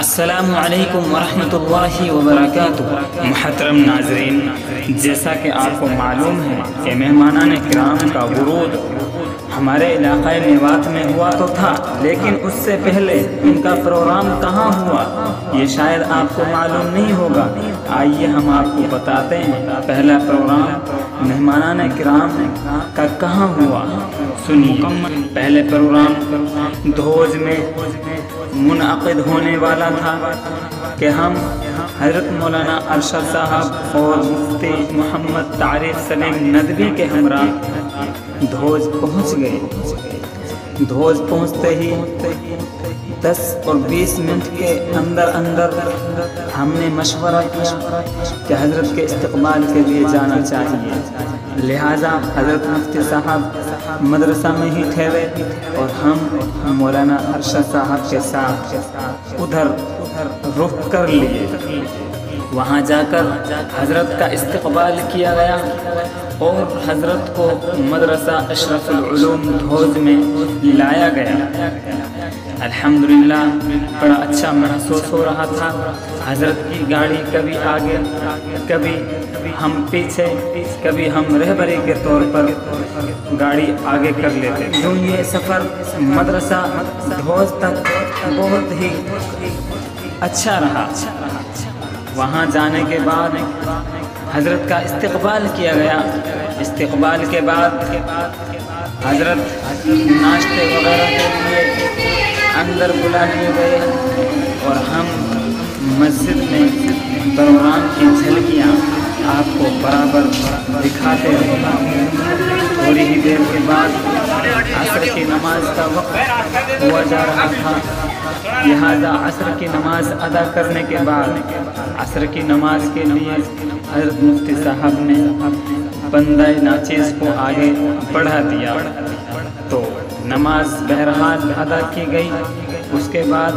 असलकम वरहमतुल्लाहि वबरकातुहू महतरम नाजरीन जैसा कि आपको मालूम है कि मेहमान कराम का वरूद हमारे इलाक़े मेवात में हुआ तो था, लेकिन उससे पहले उनका प्रोग्राम कहाँ हुआ, ये शायद आपको मालूम नहीं होगा। आइए हम आपको बताते हैं। पहला प्रोग्राम मेहमान कराम का कहाँ हुआ? सुनिए। पहले प्रोग्राम धोज में मुनद होने वाला था कि हम हज़रत मौलाना अरशद साहब और मुफ्ती मोहम्मद तारिफ सलीम नदवी के हमरा धोज पहुँच गए। धोज पहुँचते ही दस और बीस मिनट के अंदर अंदर हमने मशवरा किया कि हज़रत के इस्तकबाल के लिए जाना चाहिए। लिहाजा हज़रत मुफ्ती साहब मदरसा में ही ठहरे और हम मौलाना अरशद साहब के साथ उधर रुख कर लिए। वहाँ जाकर हज़रत का इस्तकबाल किया गया। और हज़रत को मदरसा अशरफुलूम धोज में लाया गया। अल्हम्दुलिल्लाह, बड़ा अच्छा महसूस हो रहा था। हज़रत की गाड़ी कभी आगे, कभी हम पीछे, कभी हम रहबरी के तौर पर गाड़ी आगे कर लेते। यूँ ये सफ़र मदरसा धोज तक बहुत ही अच्छा रहा। वहाँ जाने के बाद हज़रत का इस्तकबाल किया गया। इस्तकबाल के बाद हज़रत नाश्ते वगैरह के लिए अंदर बुला लिए गए और हम मस्जिद में प्रोग्राम की झलकियाँ आपको बराबर दिखाते रहे थोड़ी ही देर के बाद असर की नमाज़ का वक्त हुआ जा रहा था। लिहाजा असर की नमाज़ अदा करने के बाद, असर की नमाज़ के लिए हज़रत मुफ्ती साहब ने बंदा नाचिस को आगे बढ़ा दिया। तो नमाज़ बहरहाल अदा की गई। उसके बाद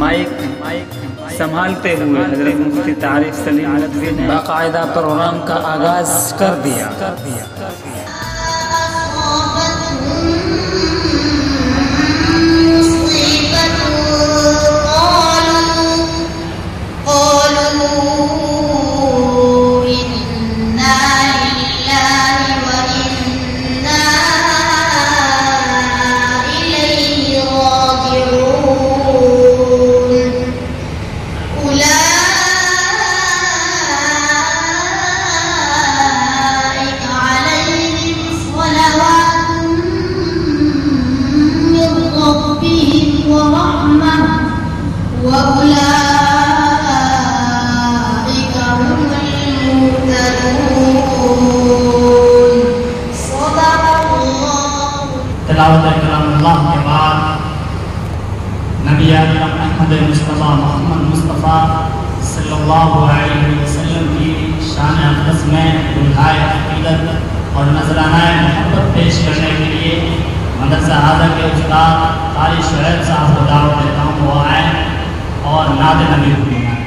माइक संभालते हुए हज़रत मुफ्ती तारिफ सलीम ने बाकायदा प्रोग्राम का आगाज़ कर दिया। के बाद नबी अहमद मुस्तफ़ा मोहम्मद मुस्तफ़ा सल्लल्लाहु अलैहि वसल्लम की शान अकदस में दुल्हाए और नजराना मोहब्बत पेश करने के लिए मदरसा आजा के उस्ताद कारी शहद साहब को देता हूँ, वो आए और नाद नबी हुई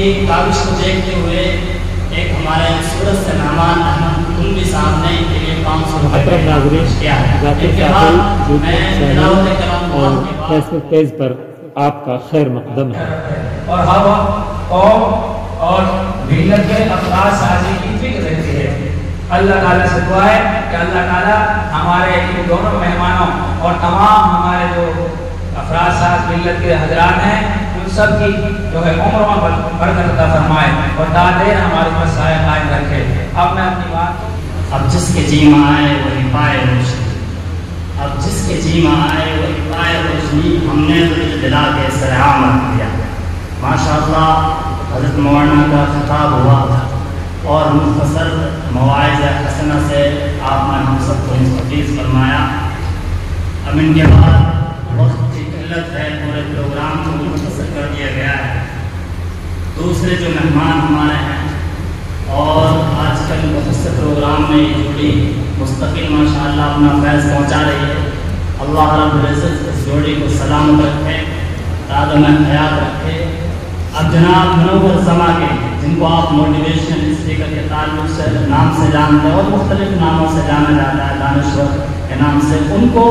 इनकी काविश को देखते हुए एक हमारे सूरत से मेहमान अहमद कुंबी साहब ने इनके लिए पाँच सौ नाजरीन किया है। इनके बाद मैं चैनल तिलावत कलाम और फेसबुक पेज पर आपका खैर मकदम है। और हवा कौम और मिलत के अफराज साजी की फ़िक्र रहती है। अल्लाह ताला से दुआ है कि अल्लाह ताला हमारे इन दोनों मेहमानों और तमाम हमारे जो अफराज साज मिलत के हजरात हैं सब की जो है उम्र में बर- बरकत अता फरमाए और दादे हमारे पास साय कायम रखे अब मैं अपनी बात अब जिसके जी में आए, वही पाए रोशनी। अब जिसके जी में आए, वही पाए रोशनी, हमने तो दिल के सलाम रख दिया। माशाल्लाह, हज़रत मौलाना का खिताब हुआ और मुख्तसर मवाज़ हसना से आपने हम सबको मुस्तफ़ीज़ फरमाया। अब इनके बाद वक्त की किल्लत है पूरे प्रोग्राम को मुख्तसर कर दिया गया है दूसरे जो मेहमान हमारे हैं, और आजकल बहुत से प्रोग्राम में जोड़ी मुस्तकिल, माशाल्लाह, अपना फैज़ पहुँचा रही है। अल्लाह इस जोड़ी को सलामत रखे तादम हयात रखे। अब जनाब मनोवर समा के, जिनको आप मोटिवेशन स्पीकर के ताल्लुक से, नाम से जानते हैं, और मुख्तलिफ़ नामों से जाना जाता है, दानश्वर के नाम से, उनको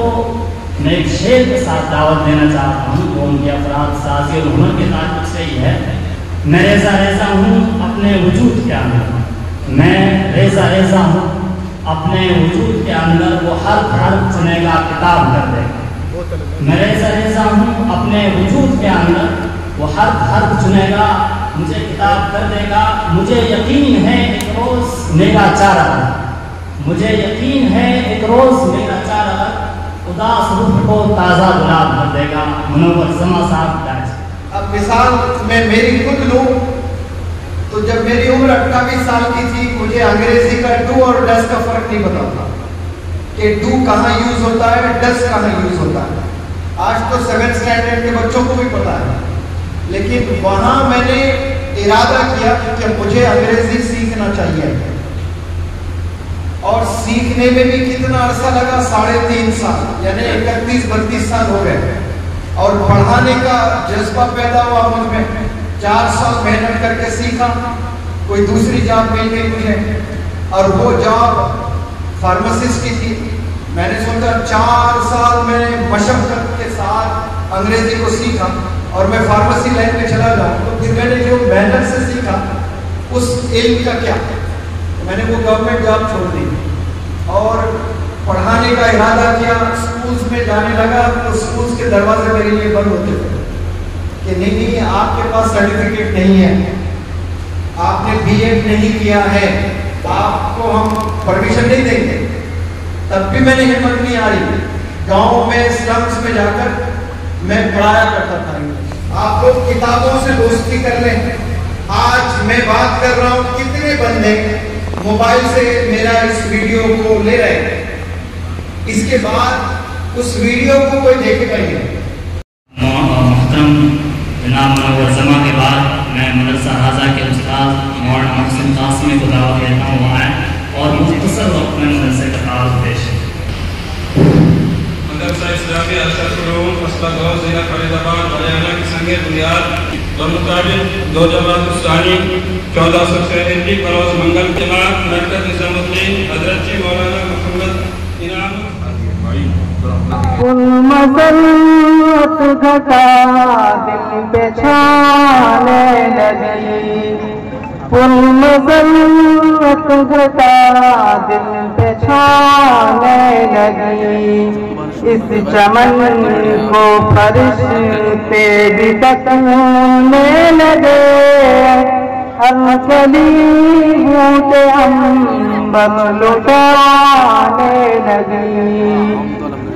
मैं एक शेर के साथ दावत देना चाहता हूँ उनके अफराद साजी और हुनर के ताल्लुक से ही है। मैं रेजा रेजा हूँ अपने वजूद के अंदर। मैं रेजा रेजा हूँ अपने वजूद के अंदर, वो हर हर चुनेगा, किताब कर देगा। मैं रेजा रेजा हूँ अपने वजूद के अंदर, वो हर हर चुनेगा, मुझे किताब कर देगा। मुझे यकीन है एक रोज मेरा चारा मुझे यकीन है एक रोज मेरा चारा उदास रूह को ताज़ा गुलाब कर देगा मनोवर समा साहब अब मिसाल, मैं मेरी खुद लूँ। तो जब मेरी उम्र अट्ठाईस साल की थी, मुझे अंग्रेज़ी का डू और डस का फ़र्क नहीं पता था कि डू कहाँ यूज़ होता है डस कहाँ यूज़ होता है। आज तो सेवन स्टैंडर्ड के बच्चों को भी पता है। लेकिन वहाँ मैंने इरादा किया कि मुझे अंग्रेज़ी सीखना चाहिए। और सीखने में भी कितना अरसा लगा? साढ़े तीन साल, यानी इकतीस, बत्तीस साल हो गए। और पढ़ाने का जज्बा पैदा हुआ मुझमें। चार साल मेहनत करके सीखा, कोई दूसरी जॉब मिल गई मुझे। और वो जॉब फार्मासिस्ट की थी। मैंने सोचा चार साल मैंने मशक्कत के साथ अंग्रेज़ी को सीखा और मैं फार्मेसी लाइन में चला जाऊँ तो फिर मैंने जो मेहनत से सीखा, उस इल्म का क्या? मैंने वो गवर्नमेंट जॉब छोड़ दी। और पढ़ाने का इरादा किया स्कूल्स में जाने लगा तो स्कूल्स के दरवाजे मेरे लिए बंद होते थे। कि नहीं नहीं, आपके पास सर्टिफिकेट नहीं है। आपने बीएड नहीं किया है। आपको हम परमिशन नहीं देंगे। तब भी मैंने हिम्मत नहीं आ रही। गाँव में स्लम्स में जाकर मैं पढ़ाया करता था। आप लोग किताबों से दोस्ती कर लें। आज मैं बात कर रहा हूँ कितने बंदे मोबाइल से मेरा इस वीडियो को ले रहे हैं। इसके बाद उस वीडियो को कोई देखेगा ही नहीं। मोहतरम जनाब मनोवर जमा के बाद मैं मदरसा राजा के उस्ताद मौलाना मोहसिन कासमी को दावत देता हूँ वहाँ और मुख्तसर वक्त में मदरसे का तारुफ पेश। मदरसा इस्लामी जिला फरीदाबाद हरियाणा की संग बुनियाद बमुताबिक दो जमात उस्तानी चौदह सौ हिंदी बरोज मंगल जमात मरकज निजामुद्दीन हज़रत जी मौलाना मोहम्मद मसलत घटा दिल पे छाने लगी उन मसलत घटा लगी इस चमन को फरिश्ते भी तकने लगे हर कली बूटे अम्बर लुटाने लगी